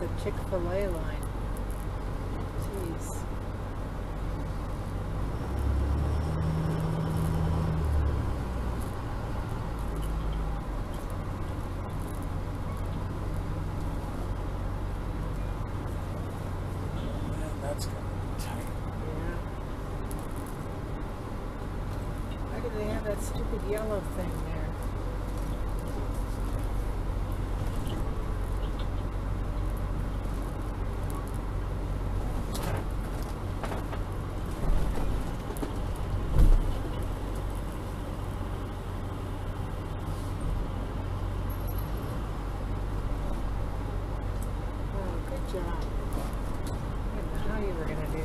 it's a Chick-fil-A line. Jeez. Oh, man, that's gonna be tight. Yeah. Why do they have that stupid yellow thing there? job. I didn't know how you were going to do